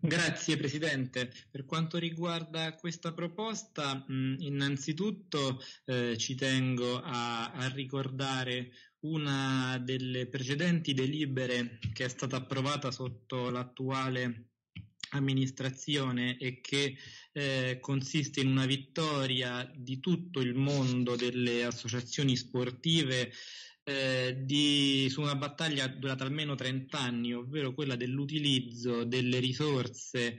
Grazie Presidente. Per quanto riguarda questa proposta, mh, innanzitutto eh, ci tengo a, a, ricordare una delle precedenti delibere che è stata approvata sotto l'attuale amministrazione e che eh, consiste in una vittoria di tutto il mondo delle associazioni sportive eh, di, su una battaglia durata almeno 30 anni, ovvero quella dell'utilizzo delle risorse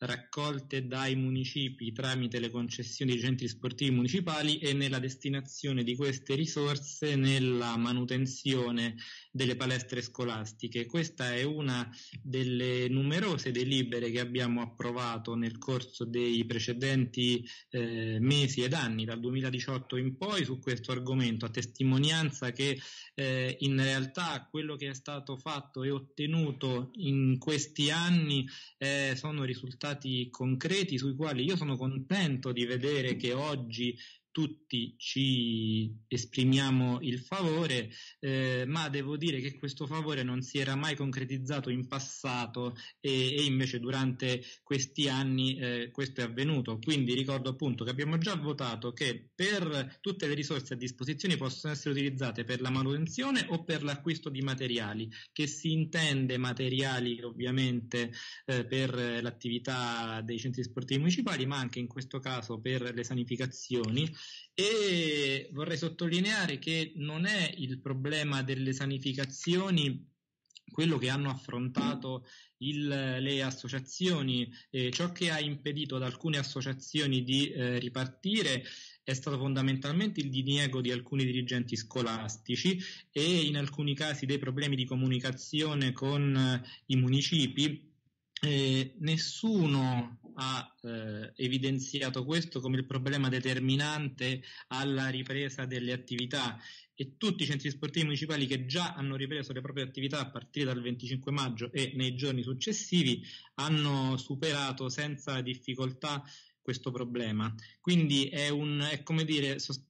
raccolte dai municipi tramite le concessioni dei centri sportivi municipali e nella destinazione di queste risorse nella manutenzione delle palestre scolastiche. Questa è una delle numerose delibere che abbiamo approvato nel corso dei precedenti eh, mesi ed anni, dal 2018 in poi, su questo argomento, a testimonianza che eh, in realtà quello che è stato fatto e ottenuto in questi anni eh, sono risultati concreti sui quali io sono contento di vedere che oggi tutti ci esprimiamo il favore, eh, ma devo dire che questo favore non si era mai concretizzato in passato e, e invece durante questi anni eh, questo è avvenuto. Quindi ricordo appunto che abbiamo già votato che per tutte le risorse a disposizione possono essere utilizzate per la manutenzione o per l'acquisto di materiali, che si intende materiali ovviamente eh, per l'attività dei centri sportivi municipali, ma anche in questo caso per le sanificazioni e vorrei sottolineare che non è il problema delle sanificazioni quello che hanno affrontato il, le associazioni, eh, ciò che ha impedito ad alcune associazioni di eh, ripartire è stato fondamentalmente il diniego di alcuni dirigenti scolastici e in alcuni casi dei problemi di comunicazione con eh, i municipi. Nessuno ha eh, evidenziato questo come il problema determinante alla ripresa delle attività e tutti i centri sportivi municipali che già hanno ripreso le proprie attività a partire dal 25 maggio e nei giorni successivi hanno superato senza difficoltà questo problema. Quindi è, un, è come dire, sost-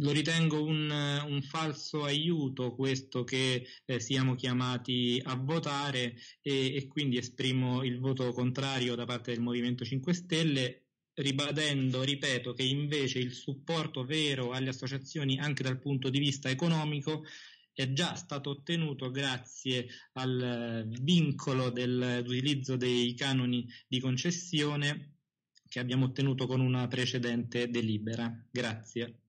lo ritengo un, un, falso aiuto questo che eh, siamo chiamati a votare e, e, quindi esprimo il voto contrario da parte del Movimento 5 Stelle ribadendo, ripeto, che invece il supporto vero alle associazioni anche dal punto di vista economico è già stato ottenuto grazie al vincolo dell'utilizzo dei canoni di concessione che abbiamo ottenuto con una precedente delibera. Grazie.